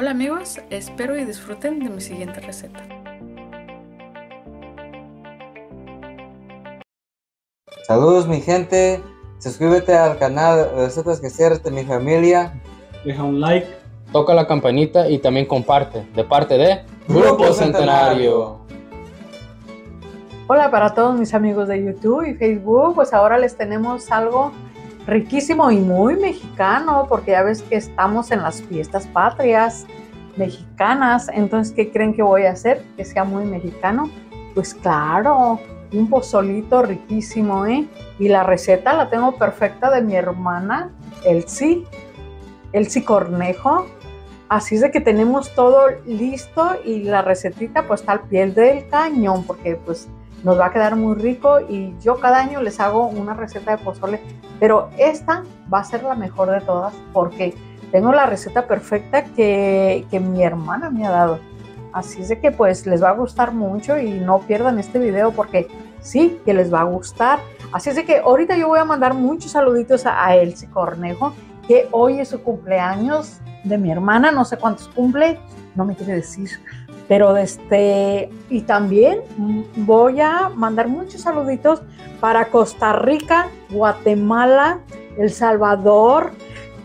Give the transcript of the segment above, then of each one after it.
Hola amigos, espero y disfruten de mi siguiente receta. Saludos mi gente, suscríbete al canal Recetas Caseras de mi familia. Deja un like, toca la campanita y también comparte, de parte de Grupo Centenario. Hola para todos mis amigos de YouTube y Facebook, pues ahora les tenemos algo riquísimo y muy mexicano, porque ya ves que estamos en las fiestas patrias mexicanas, entonces ¿qué creen que voy a hacer? Que sea muy mexicano. Pues claro, un pozolito riquísimo, ¿eh? Y la receta la tengo perfecta de mi hermana, Elsie, Elsie Cornejo. Así es de que tenemos todo listo y la recetita pues está al pie del cañón porque pues nos va a quedar muy rico y yo cada año les hago una receta de pozole, pero esta va a ser la mejor de todas porque tengo la receta perfecta que, que mi hermana me ha dado. Así es de que pues les va a gustar mucho y no pierdan este video porque sí que les va a gustar. Así es de que ahorita yo voy a mandar muchos saluditos a, a Elsie Cornejo, que hoy es su cumpleaños de mi hermana, no sé cuántos cumple, no me quiere decir, pero este, y también voy a mandar muchos saluditos para Costa Rica, Guatemala, El Salvador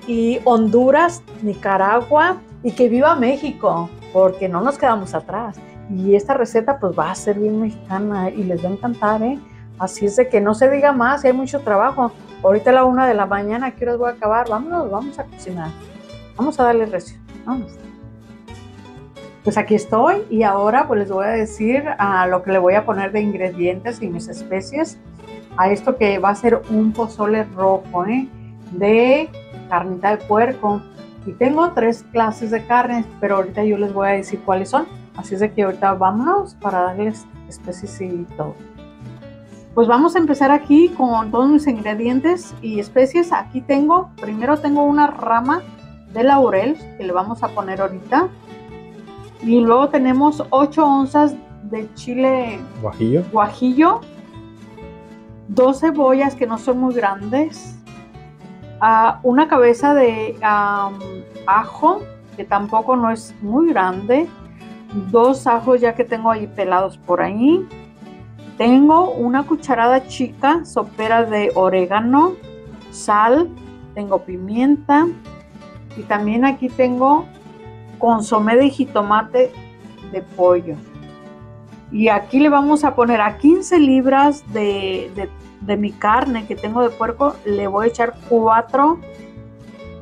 y Honduras, Nicaragua y que viva México, porque no nos quedamos atrás. Y esta receta pues va a ser bien mexicana y les va a encantar, ¿eh? Así es de que no se diga más, hay mucho trabajo. Ahorita a la una de la mañana, ¿qué horas voy a acabar? Vámonos, vamos a cocinar. Vamos a darle recio. Vamos. Pues aquí estoy y ahora pues les voy a decir a lo que le voy a poner de ingredientes y mis especies a esto que va a ser un pozole rojo, ¿eh? De carnita de puerco. Y tengo tres clases de carnes, pero ahorita yo les voy a decir cuáles son. Así es de que ahorita vámonos para darles especies y todo. Pues vamos a empezar aquí con todos mis ingredientes y especies. Aquí tengo, primero tengo una rama de laurel que le vamos a poner ahorita. Y luego tenemos 8 onzas de chile guajillo. guajillo, dos cebollas que no son muy grandes, uh, una cabeza de um, ajo que tampoco no es muy grande, dos ajos ya que tengo ahí pelados por ahí. Tengo una cucharada chica sopera de orégano, sal, tengo pimienta y también aquí tengo consomé de jitomate de pollo. Y aquí le vamos a poner a 15 libras de, de, de mi carne que tengo de puerco, le voy a echar 4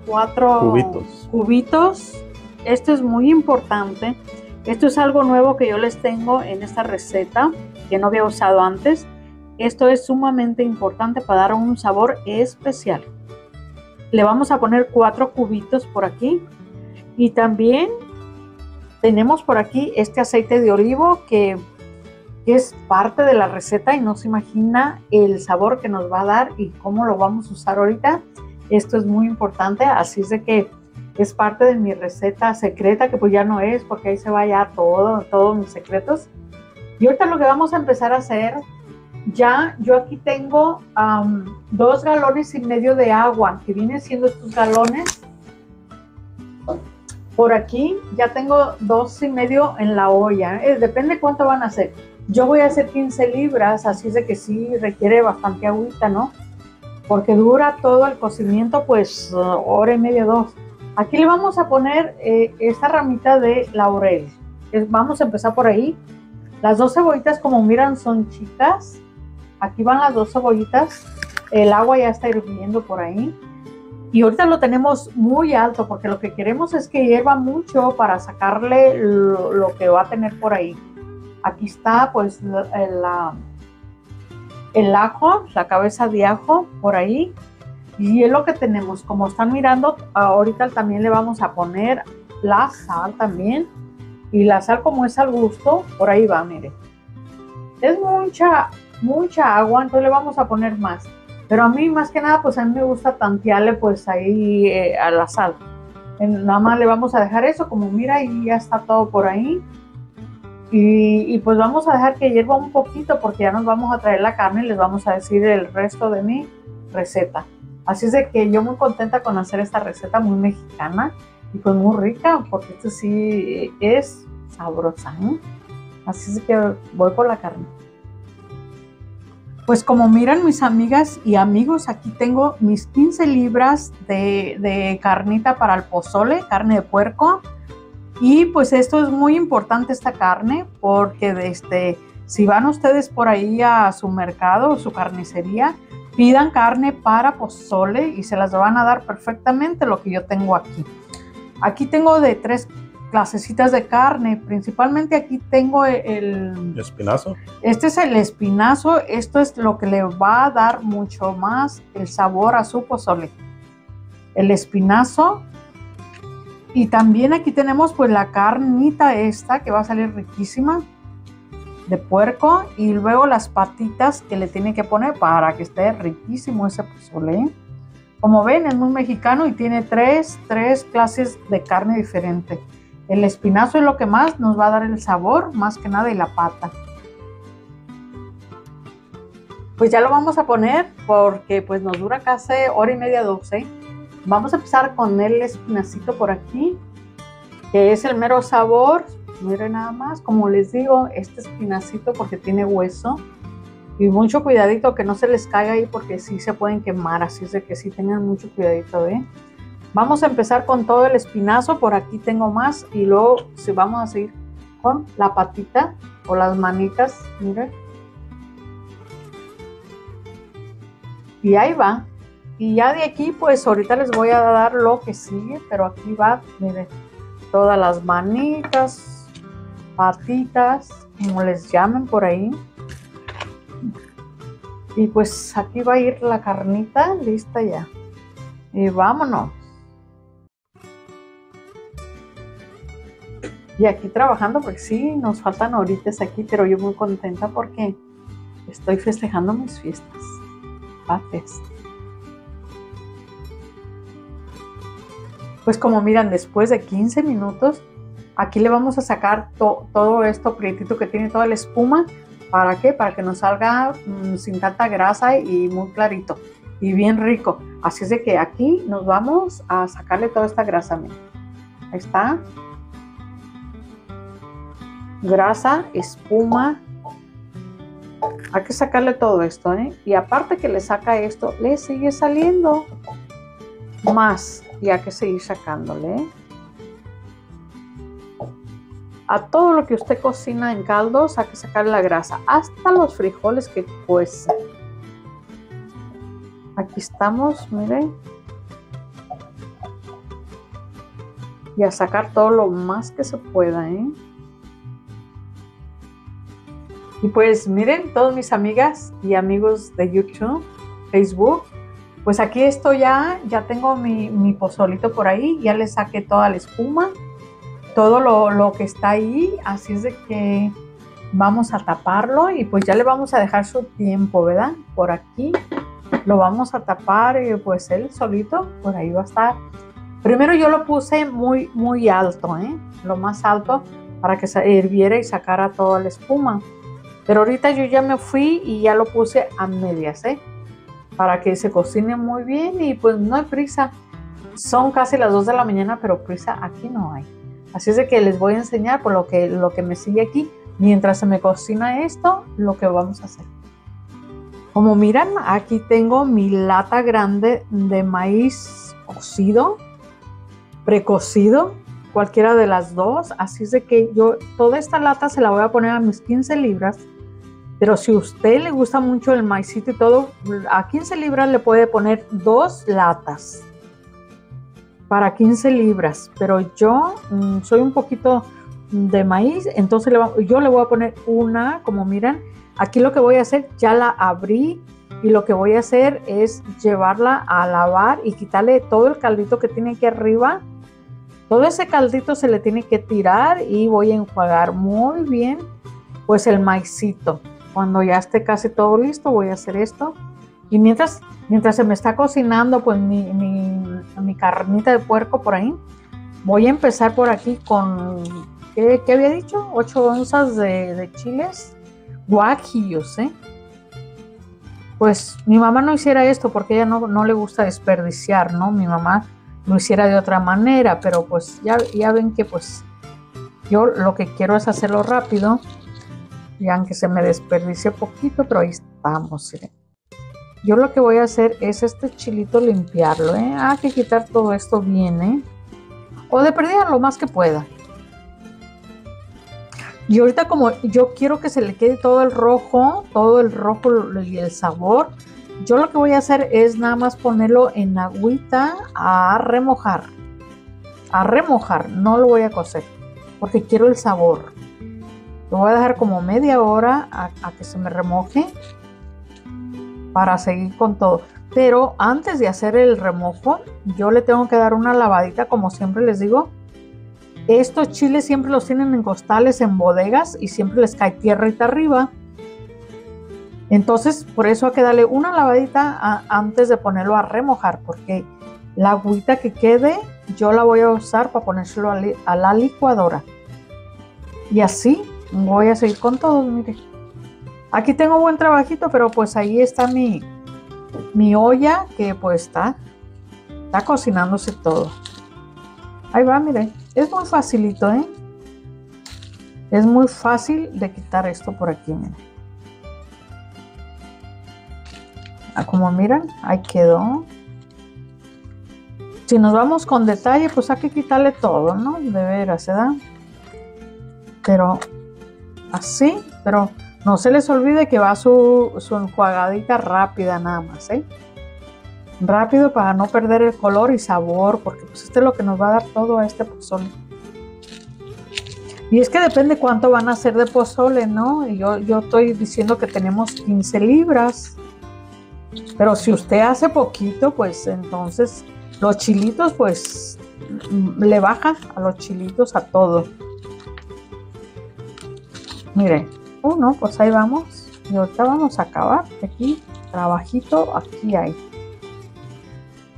cuatro Cubitos. cubitos. Esto es muy importante. Esto es algo nuevo que yo les tengo en esta receta que no había usado antes. Esto es sumamente importante para dar un sabor especial. Le vamos a poner cuatro cubitos por aquí. Y también tenemos por aquí este aceite de olivo que, es parte de la receta y no se imagina el sabor que nos va a dar y cómo lo vamos a usar ahorita. Esto es muy importante, así es de que es parte de mi receta secreta, que pues ya no es, porque ahí se va ya todo, todos mis secretos. Y ahorita lo que vamos a empezar a hacer, ya yo aquí tengo dos galones y medio de agua, que vienen siendo estos galones. Por aquí ya tengo dos y medio en la olla, eh, depende cuánto van a hacer. Yo voy a hacer 15 libras, así es de que sí requiere bastante agüita, ¿no? Porque dura todo el cocimiento, pues hora y media, dos. Aquí le vamos a poner eh, esta ramita de laurel. Vamos a empezar por ahí. Las dos cebollitas, como miran, son chicas. Aquí van las dos cebollitas. El agua ya está hirviendo por ahí. Y ahorita lo tenemos muy alto porque lo que queremos es que hierva mucho para sacarle lo, que va a tener por ahí. Aquí está pues el, el ajo, la cabeza de ajo por ahí. Y es lo que tenemos. Como están mirando, ahorita también le vamos a poner la sal también. Y la sal como es al gusto, por ahí va, mire. Es mucha, mucha agua, entonces le vamos a poner más. Pero a mí más que nada, pues a mí me gusta tantearle pues ahí eh, a la sal. Nada más le vamos a dejar eso, como mira, y ya está todo por ahí. Y, pues vamos a dejar que hierva un poquito porque ya nos vamos a traer la carne y les vamos a decir el resto de mi receta. Así es de que yo muy contenta con hacer esta receta muy mexicana y pues muy rica, porque esto sí es sabrosa. ¿eh? Así es que voy por la carne. Pues como miran mis amigas y amigos, aquí tengo mis 15 libras de, de carnita para el pozole, carne de puerco. Y pues esto es muy importante esta carne porque este, si van ustedes por ahí a su mercado o su carnicería, pidan carne para pozole y se las van a dar perfectamente lo que yo tengo aquí. Aquí tengo de tres clasecitas de carne, principalmente aquí tengo el... ¿Espinazo? Este es el espinazo, esto es lo que le va a dar mucho más el sabor a su pozole. El espinazo y también aquí tenemos pues la carnita esta que va a salir riquísima de puerco y luego las patitas que le tiene que poner para que esté riquísimo ese pozole. Como ven es muy mexicano y tiene tres, tres clases de carne diferente. El espinazo es lo que más nos va a dar el sabor, más que nada y la pata. Pues ya lo vamos a poner porque pues nos dura casi hora y media, doce. Vamos a empezar con el espinacito por aquí, que es el mero sabor. Miren nada más, como les digo, este espinacito porque tiene hueso. Y mucho cuidadito que no se les caiga ahí porque sí se pueden quemar, así es de que sí tengan mucho cuidadito, ¿eh? Vamos a empezar con todo el espinazo, por aquí tengo más y luego si vamos a seguir con la patita o las manitas, miren. Y ahí va, y ya de aquí, pues ahorita les voy a dar lo que sigue, pero aquí va, miren, todas las manitas, patitas, como les llamen por ahí. Y pues aquí va a ir la carnita lista ya. Y vámonos. Y aquí trabajando, porque sí, nos faltan horitas aquí, pero yo muy contenta porque estoy festejando mis fiestas. Patrias. Pues como miran, después de 15 minutos, aquí le vamos a sacar todo esto prietito que tiene toda la espuma. ¿Para qué? Para que nos salga mm, sin tanta grasa y muy clarito y bien rico. Así es de que aquí nos vamos a sacarle toda esta grasa. Ahí está. Grasa, espuma. Hay que sacarle todo esto, ¿eh? Y aparte que le saca esto, le sigue saliendo más y hay que seguir sacándole. A todo lo que usted cocina en caldos hay que sacarle la grasa, hasta los frijoles que cuecen. Aquí estamos, miren. Y a sacar todo lo más que se pueda, ¿eh? Y pues miren, todas mis amigas y amigos de YouTube, Facebook, pues aquí estoy ya, ya tengo mi, pozolito por ahí, ya le saqué toda la espuma, todo lo, que está ahí, así es de que vamos a taparlo y pues ya le vamos a dejar su tiempo, ¿verdad? Por aquí lo vamos a tapar y pues él solito por ahí va a estar. Primero yo lo puse muy, muy alto, ¿eh? Lo más alto para que se hirviera y sacara toda la espuma. Pero ahorita yo ya me fui y ya lo puse a medias, ¿eh? para que se cocine muy bien y pues no hay prisa. Son casi las 2 de la mañana, pero prisa aquí no hay. Así es de que les voy a enseñar por lo que, lo que me sigue aquí, mientras se me cocina esto, lo que vamos a hacer. Como miran, aquí tengo mi lata grande de maíz cocido, precocido, cualquiera de las dos. Así es de que yo toda esta lata se la voy a poner a mis 15 libras pero si a usted le gusta mucho el maicito y todo, a 15 libras le puede poner dos latas para 15 libras. Pero yo mm, soy un poquito de maíz, entonces yo le voy a poner una, como miran, aquí lo que voy a hacer, ya la abrí y lo que voy a hacer es llevarla a lavar y quitarle todo el caldito que tiene aquí arriba. Todo ese caldito se le tiene que tirar y voy a enjuagar muy bien pues el maicito. Cuando ya esté casi todo listo, voy a hacer esto. Y mientras, mientras se me está cocinando pues mi, mi, carnita de puerco por ahí, voy a empezar por aquí con, ¿qué, había dicho? 8 onzas de, chiles guajillos, ¿eh? Pues mi mamá no hiciera esto porque ella no, no le gusta desperdiciar, ¿no? Mi mamá lo hiciera de otra manera, pero pues ya, ya ven que pues yo lo que quiero es hacerlo rápido, y aunque se me desperdicie poquito, pero ahí estamos. Yo lo que voy a hacer es este chilito limpiarlo, ¿eh? Hay que quitar todo esto bien, ¿eh? O de perdida lo más que pueda. Y ahorita como yo quiero que se le quede todo el rojo, todo el rojo y el sabor, yo lo que voy a hacer es nada más ponerlo en agüita a remojar. A remojar, no lo voy a cocer, porque quiero el sabor. Lo voy a dejar como media hora a, que se me remoje para seguir con todo. Pero antes de hacer el remojo, yo le tengo que dar una lavadita, como siempre les digo. Estos chiles siempre los tienen en costales, en bodegas y siempre les cae tierrita arriba. Entonces, por eso hay que darle una lavadita antes de ponerlo a remojar, porque la agüita que quede yo la voy a usar para ponérselo a la licuadora. Y así voy a seguir con todo, mire. Aquí tengo buen trabajito, pero pues ahí está mi, mi olla que pues está, está cocinándose todo. Ahí va, mire. Es muy facilito, ¿eh? Es muy fácil de quitar esto por aquí, mire. Ah, Como miran, ahí quedó. Si nos vamos con detalle, pues hay que quitarle todo, ¿no? De veras, ¿verdad? Pero así, pero no se les olvide que va su, su enjuagadita rápida nada más, ¿eh? Rápido para no perder el color y sabor, porque pues este es lo que nos va a dar todo a este pozole. Y es que depende cuánto van a hacer de pozole, ¿no? Y yo, yo estoy diciendo que tenemos 15 libras. Pero si usted hace poquito, pues entonces los chilitos, pues le baja a los chilitos a todo. Miren, uno, pues ahí vamos. Y ahorita vamos a acabar. Aquí, trabajito, aquí hay.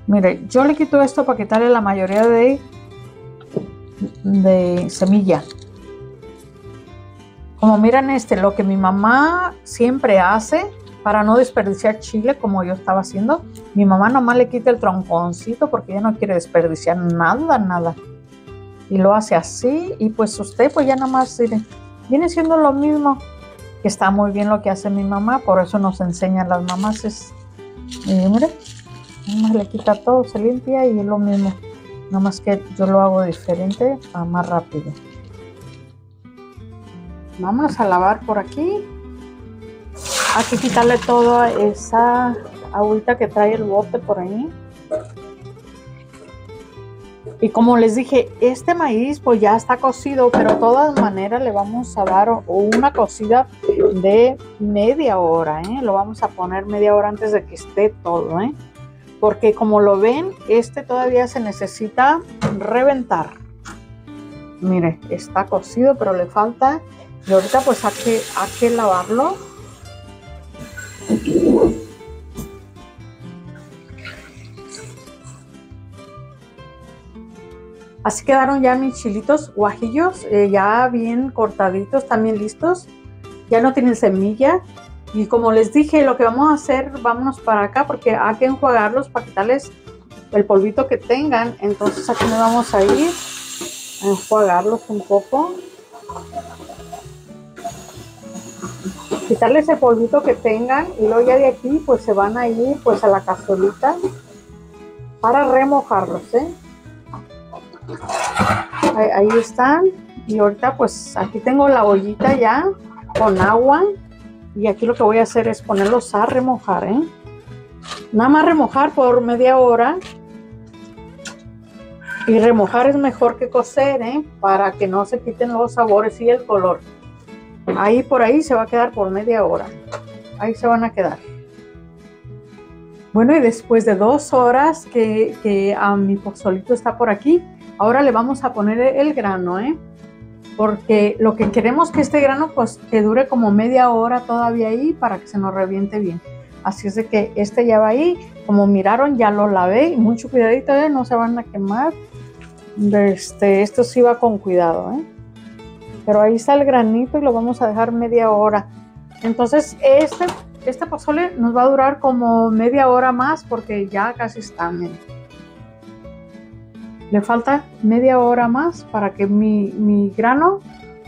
Mire, yo le quito esto para quitarle la mayoría de, de semilla. Como miran este, lo que mi mamá siempre hace para no desperdiciar chile como yo estaba haciendo. Mi mamá nomás le quita el tronconcito porque ella no quiere desperdiciar nada, nada. Y lo hace así y pues usted pues ya nomás miren, viene siendo lo mismo. Que está muy bien lo que hace mi mamá, por eso nos enseñan las mamás. Es, y mire, le quita todo, se limpia y es lo mismo. Nada más que yo lo hago diferente, ah, más rápido. Vamos a lavar por aquí. Hay que quitarle toda esa agüita que trae el bote por ahí. Y como les dije, este maíz pues ya está cocido, pero de todas maneras le vamos a dar una cocida de media hora, ¿eh? Lo vamos a poner media hora antes de que esté todo, ¿eh? Porque como lo ven, este todavía se necesita reventar. Mire, está cocido, pero le falta. Y ahorita pues hay que, hay que lavarlo. Así quedaron ya mis chilitos guajillos, eh, ya bien cortaditos, también listos. Ya no tienen semilla. Y como les dije, lo que vamos a hacer, vámonos para acá porque hay que enjuagarlos para quitarles el polvito que tengan. Entonces aquí nos vamos a ir a enjuagarlos un poco. Quitarles el polvito que tengan y luego ya de aquí pues se van a ir pues a la cazuelita para remojarlos, ¿eh? Ahí, están. Y ahorita pues aquí tengo la ollita ya con agua. Y aquí lo que voy a hacer es ponerlos a remojar, ¿eh? Nada más remojar por media hora. Y remojar es mejor que cocer, ¿eh? Para que no se quiten los sabores y el color. Ahí por ahí se va a quedar por media hora. Ahí se van a quedar. Bueno, y después de dos horas que, que a mi pozolito está por aquí, ahora le vamos a poner el grano, ¿eh? Porque lo que queremos que este grano pues que dure como media hora todavía ahí para que se nos reviente bien. Así es de que este ya va ahí, como miraron ya lo lavé y mucho cuidadito, ¿eh? no se van a quemar. Este, esto sí va con cuidado, ¿eh? Pero ahí está el granito y lo vamos a dejar media hora. Entonces este, este pozole nos va a durar como media hora más porque ya casi está. Le falta media hora más para que mi, mi grano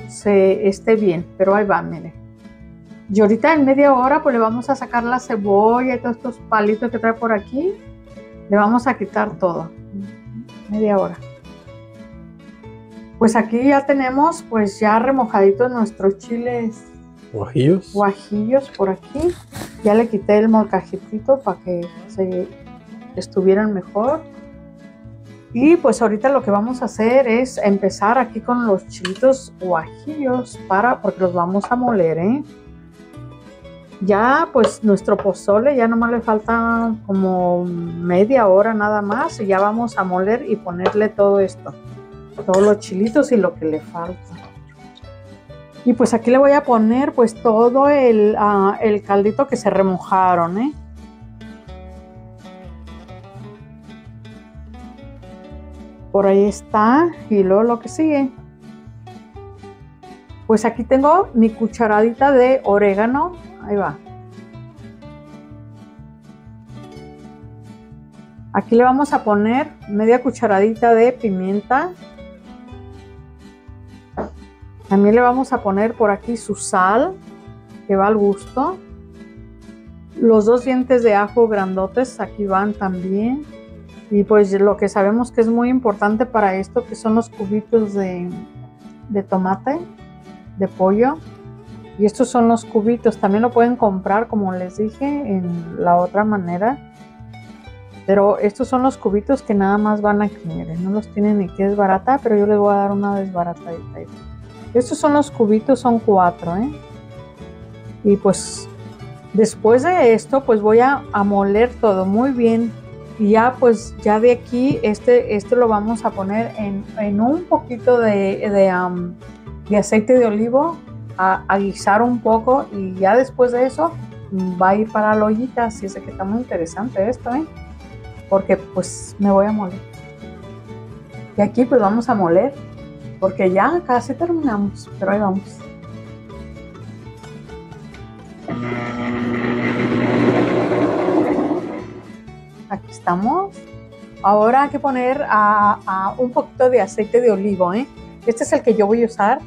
se esté bien, pero ahí va, mire. Y ahorita en media hora pues le vamos a sacar la cebolla y todos estos palitos que trae por aquí. Le vamos a quitar todo. Media hora. Pues aquí ya tenemos pues ya remojaditos nuestros chiles Guajillos. guajillos por aquí. Ya le quité el molcajetito para que se estuvieran mejor. Y pues ahorita lo que vamos a hacer es empezar aquí con los chilitos guajillos para, porque los vamos a moler, ¿eh? Ya pues nuestro pozole ya nomás le falta como media hora nada más y ya vamos a moler y ponerle todo esto, todos los chilitos y lo que le falta. Y pues aquí le voy a poner pues todo el, ah, el caldito que se remojaron, ¿eh? Por ahí está. Y luego lo que sigue. Pues aquí tengo mi cucharadita de orégano. Ahí va. Aquí le vamos a poner media cucharadita de pimienta. También le vamos a poner por aquí su sal, que va al gusto. Los dos dientes de ajo grandotes aquí van también. Y pues lo que sabemos que es muy importante para esto, que son los cubitos de, de tomate, de pollo. Y estos son los cubitos. También lo pueden comprar, como les dije, en la otra manera. Pero estos son los cubitos que nada más van aquí, miren, no los tienen ni que desbaratar, pero yo les voy a dar una desbaratadita. Estos son los cubitos, son cuatro, ¿eh? Y pues después de esto, pues voy a moler todo muy bien. Y ya pues ya de aquí, este, este lo vamos a poner en, en un poquito de, de, aceite de olivo, a, a guisar un poco y ya después de eso va a ir para la ollita. Así es que está muy interesante esto, ¿eh? Porque pues me voy a moler. Y aquí pues vamos a moler porque ya casi terminamos, pero ahí vamos. Aquí estamos. Ahora hay que poner a, un poquito de aceite de olivo. ¿eh? Este es el que yo voy a usar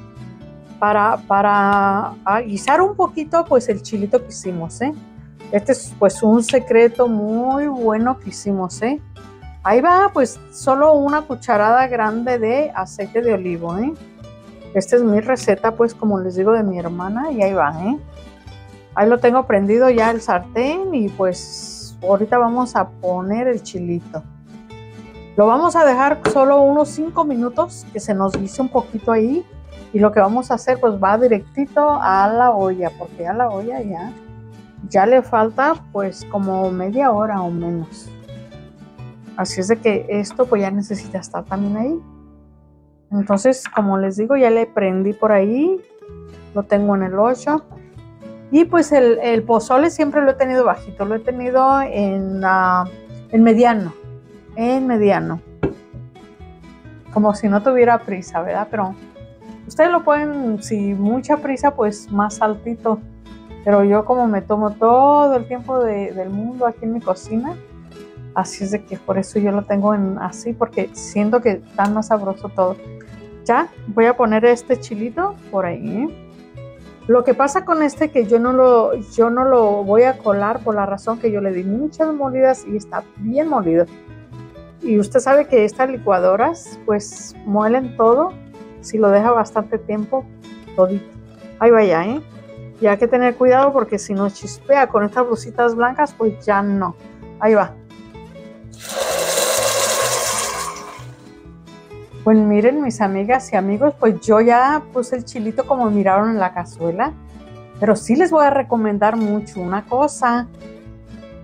para, para guisar un poquito pues el chilito que hicimos. ¿eh? Este es pues un secreto muy bueno que hicimos. ¿eh? Ahí va, pues solo una cucharada grande de aceite de olivo, ¿eh? Esta es mi receta, pues como les digo, de mi hermana y ahí va, ¿eh? Ahí lo tengo prendido ya el sartén y pues ahorita vamos a poner el chilito. Lo vamos a dejar solo unos 5 minutos que se nos guise un poquito ahí y lo que vamos a hacer pues va directito a la olla porque a la olla ya, ya le falta pues como media hora o menos. Así es de que esto pues ya necesita estar también ahí. Entonces, como les digo, ya le prendí por ahí. Lo tengo en el 8. Y pues el, pozole siempre lo he tenido bajito. Lo he tenido en, uh, mediano. En mediano. Como si no tuviera prisa, ¿verdad? Pero ustedes lo pueden, si mucha prisa, pues más altito. Pero yo como me tomo todo el tiempo de, del mundo aquí en mi cocina, Así es de que por eso yo lo tengo en así, porque siento que está más sabroso todo. Ya, voy a poner este chilito por ahí. Lo que pasa con este que yo no lo, yo no lo voy a colar por la razón que yo le di muchas molidas y está bien molido. Y usted sabe que estas licuadoras pues muelen todo si lo deja bastante tiempo, todito. Ahí vaya, ¿eh? Y hay que tener cuidado porque si no chispea con estas blusitas blancas, pues ya no. Ahí va. Pues miren mis amigas y amigos, pues yo ya puse el chilito como miraron en la cazuela, pero sí les voy a recomendar mucho una cosa.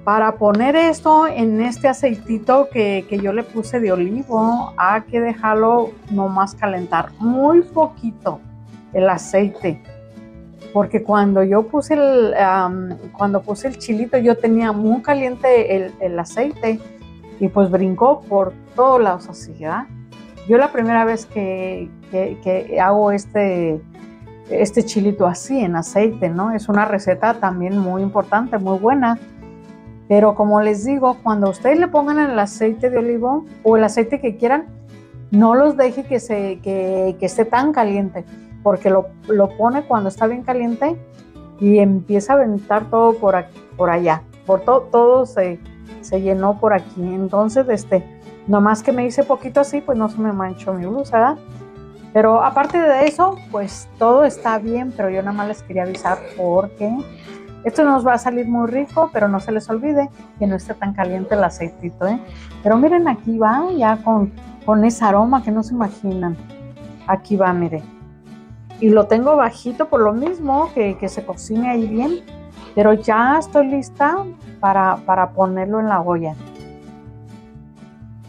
Para poner esto en este aceitito que, que yo le puse de olivo, hay que dejarlo nomás calentar muy poquito el aceite. Porque cuando yo puse el, cuando puse el chilito, yo tenía muy caliente el, el aceite y pues brincó por todos lados así, ¿verdad? Yo la primera vez que, que, que, hago este, este chilito así en aceite, ¿no? Es una receta también muy importante, muy buena. Pero como les digo, cuando ustedes le pongan el aceite de olivo o el aceite que quieran, no los deje que, se, que, que esté tan caliente, porque lo, lo, pone cuando está bien caliente y empieza a aventar todo por, aquí, por allá. Por to, todo se, se, llenó por aquí. Entonces, este, nomás que me hice poquito así, pues no se me manchó mi blusa. Pero aparte de eso, pues todo está bien, pero yo nada más les quería avisar porque esto nos va a salir muy rico, pero no se les olvide que no esté tan caliente el aceitito, ¿eh? Pero miren, aquí va ya con, con ese aroma que no se imaginan. Aquí va, mire. Y lo tengo bajito por lo mismo, que, que se cocine ahí bien. Pero ya estoy lista para, para ponerlo en la olla.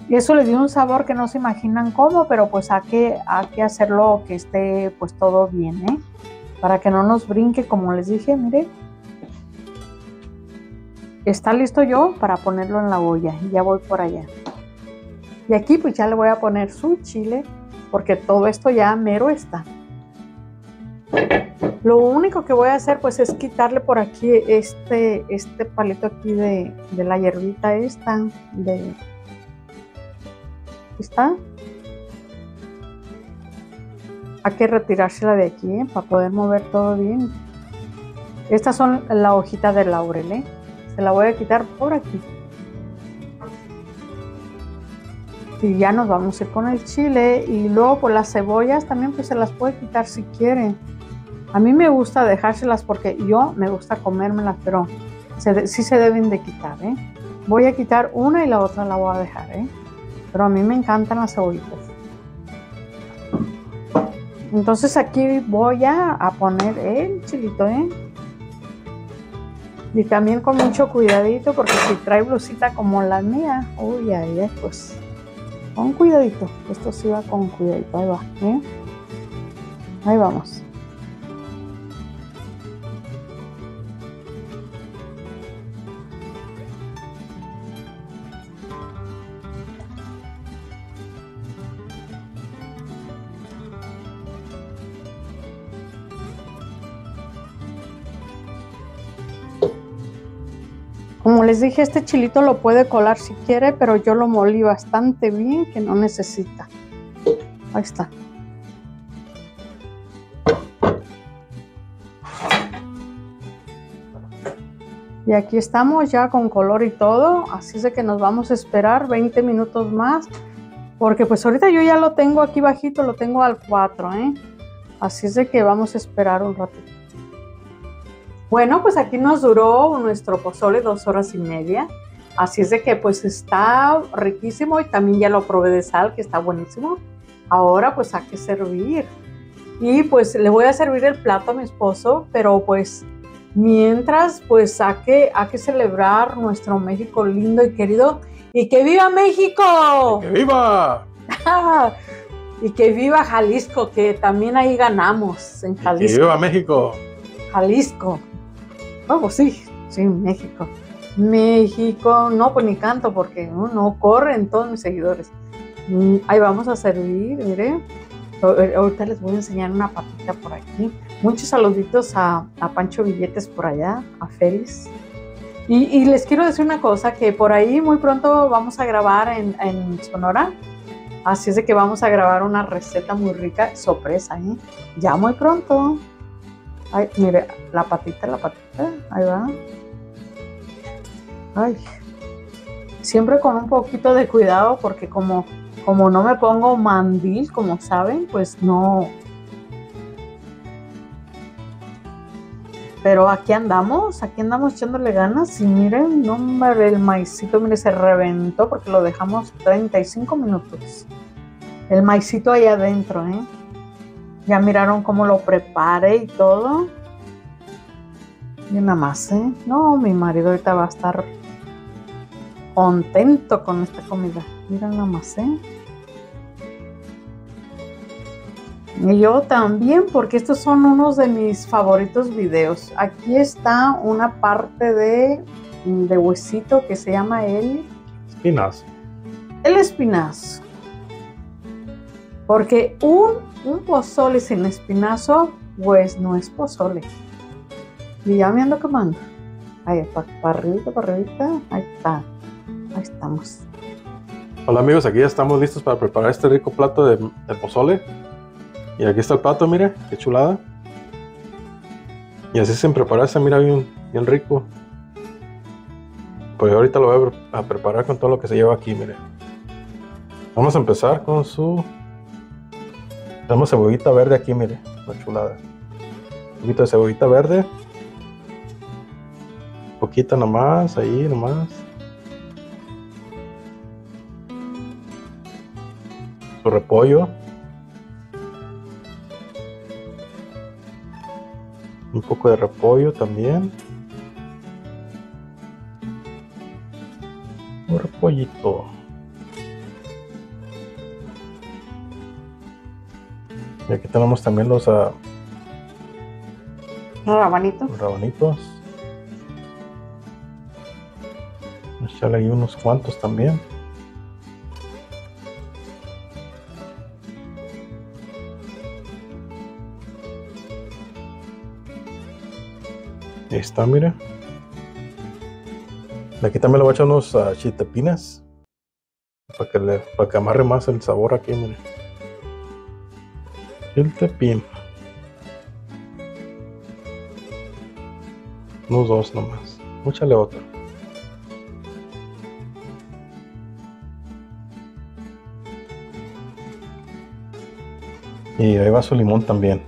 Y eso le dio un sabor que no se imaginan cómo, pero pues hay que, hay que hacerlo que esté pues todo bien, ¿eh? Para que no nos brinque, como les dije, mire. Está listo yo para ponerlo en la olla. Ya voy por allá. Y aquí pues ya le voy a poner su chile, porque todo esto ya mero está. Lo único que voy a hacer pues es quitarle por aquí este, este palito aquí de, de la hierbita esta, de ¿Está? Hay que retirársela de aquí ¿eh? para poder mover todo bien. Estas son la hojita de laurel, ¿eh? Se la voy a quitar por aquí. Y ya nos vamos a ir con el chile. Y luego por las cebollas también pues se las puede quitar si quiere. A mí me gusta dejárselas porque yo me gusta comérmelas, pero sí se deben de quitar, ¿eh? Voy a quitar una y la otra la voy a dejar, ¿eh? Pero a mí me encantan las cebollitas. Entonces aquí voy a, poner el chilito, ¿eh? Y también con mucho cuidadito, porque si trae blusita como la mía, uy, ahí pues con cuidadito. Esto sí va con cuidadito, ahí va, ¿eh? Ahí vamos. Como les dije, este chilito lo puede colar si quiere, pero yo lo molí bastante bien que no necesita. Ahí está. Y aquí estamos ya con color y todo, así es de que nos vamos a esperar 20 minutos más, porque pues ahorita yo ya lo tengo aquí bajito, lo tengo al 4, ¿eh? Así es de que vamos a esperar un ratito. Bueno, pues aquí nos duró nuestro pozole dos horas y media. Así es de que pues está riquísimo y también ya lo probé de sal, que está buenísimo. Ahora pues hay que servir. Y pues le voy a servir el plato a mi esposo, pero pues mientras pues hay que, hay que celebrar nuestro México lindo y querido. ¡Y que viva México! ¡Que viva! y que viva Jalisco, que también ahí ganamos en Jalisco. ¡Que viva México! Jalisco. Oh, sí, sí, México. México, no, pues ni canto porque no, no corren todos mis seguidores. Mm, ahí vamos a servir, mire. Ahorita les voy a enseñar una patita por aquí. Muchos saluditos a, a Pancho Billetes por allá, a Félix. Y, y, les quiero decir una cosa, que por ahí muy pronto vamos a grabar en, en, Sonora. Así es de que vamos a grabar una receta muy rica, sorpresa, ¿eh? Ya muy pronto. Ay, mire, la patita, la patita, ahí va. Ay, siempre con un poquito de cuidado porque como, como no me pongo mandil, como saben, pues no. Pero aquí andamos, aquí andamos echándole ganas y miren, no, el maicito, mire, se reventó porque lo dejamos 35 minutos. El maicito ahí adentro, ¿eh? Ya miraron cómo lo preparé y todo. Y nada más, ¿eh? No, mi marido ahorita va a estar contento con esta comida. Mira nada más, ¿eh? Y yo también, porque estos son unos de mis favoritos videos. Aquí está una parte de, de huesito que se llama el... Espinazo. El espinazo. Porque un un pozole sin espinazo, pues no es pozole. Y ya me ando quemando. Ahí, para arribita, para arribita. Ahí está. Ahí estamos. Hola amigos, aquí ya estamos listos para preparar este rico plato de, pozole. Y aquí está el plato, mire, qué chulada. Y así sin prepararse, mira, bien, bien rico. Pues ahorita lo voy a preparar con todo lo que se lleva aquí, mire. Vamos a empezar con su... Tenemos cebollita verde aquí, mire, la chulada. Un poquito de cebollita verde. Poquita nomás, ahí nomás. Su repollo. Un poco de repollo también. Un repollito. Y aquí tenemos también los ah, Rabanito. los rabanitos. Echarle ahí unos cuantos también. Está, mira. Aquí también le voy a echar unos chiltepines. Para que, le, para que amarre más el sabor aquí, mire. Chiltepín. Unos dos nomás. Múchale otro. Y ahí va su limón también.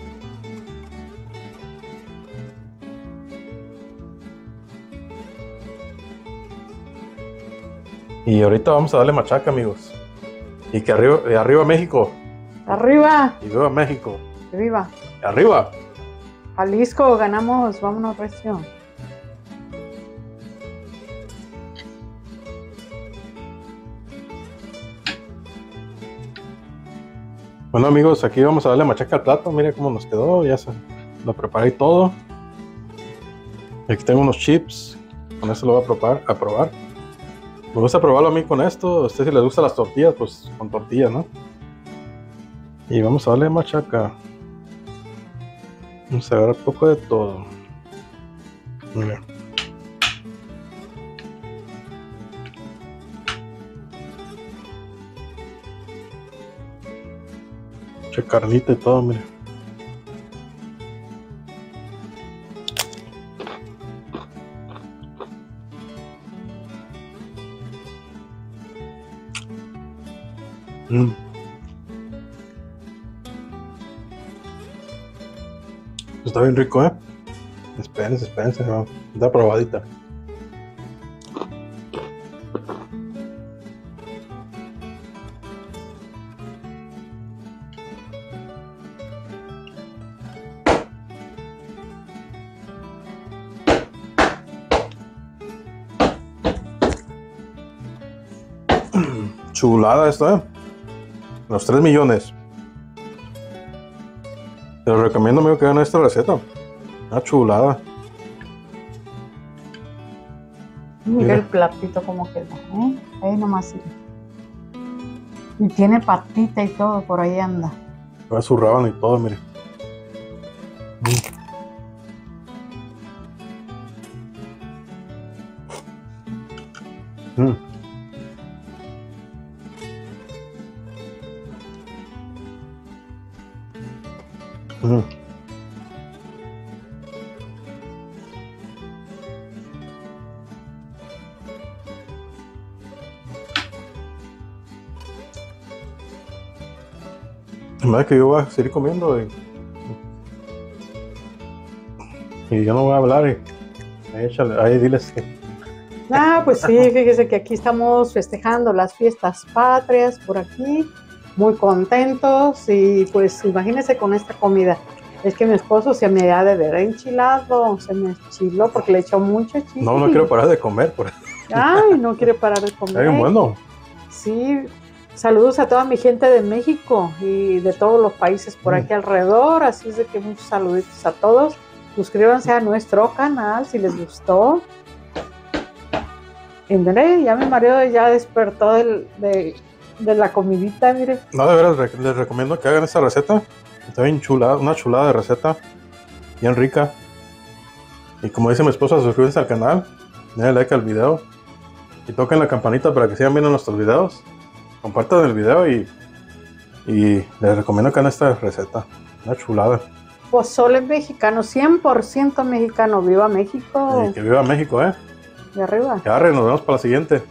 Y ahorita vamos a darle machaca, amigos. Y que arriba, y arriba México. Arriba, Y viva México. arriba. Arriba. Jalisco, ganamos, vámonos recio. Bueno amigos, aquí vamos a darle machaca al plato. Mira cómo nos quedó. Ya se lo preparé todo. Aquí tengo unos chips. Con eso lo voy a probar. A probar. Me gusta probarlo a mí con esto. A ustedes si les gustan las tortillas, pues con tortillas, ¿no? Y vamos a darle machaca. Vamos a agarrar un poco de todo. Mira. Mucha carnita y todo, mira. Mm. Está bien rico, ¿eh? Espérense, espérense. Da probadita. Chulada esto, ¿eh? Los 3 millones. Te lo recomiendo, amigo, que hagan esta receta. Una chulada. Mira Mira. el platito como quedó, ¿eh? Ahí nomás. Y tiene patita y todo, por ahí anda. Su rábano y todo, mire. Verdad es que yo voy a seguir comiendo y, y yo no voy a hablar. Y, ahí, échale, ahí diles que Ah, pues sí, fíjese que aquí estamos festejando las fiestas patrias por aquí, muy contentos y pues imagínese con esta comida. Es que mi esposo se me ha de ver enchilado, se me enchiló porque le echó mucho chile. no, no quiero parar de comer. Por Ay, no quiere parar de comer. bien bueno. Sí, saludos a toda mi gente de México y de todos los países por Mm. aquí alrededor, así es de que muchos saluditos a todos. Suscríbanse a nuestro canal si les gustó. Y mire, ya mi marido ya despertó del- de, de la comidita, mire. No, de veras, les recomiendo que hagan esta receta. Está bien chulada, una chulada de receta. Bien rica. Y como dice mi esposa, suscríbanse al canal. Denle like al video. Y toquen la campanita para que sigan viendo nuestros videos. compartan el video y, y les recomiendo que hagan esta receta. Una chulada. Pozole mexicano, 100% mexicano. ¡Viva México! Y que viva México, ¿eh? De arriba. Que arre, nos vemos para la siguiente.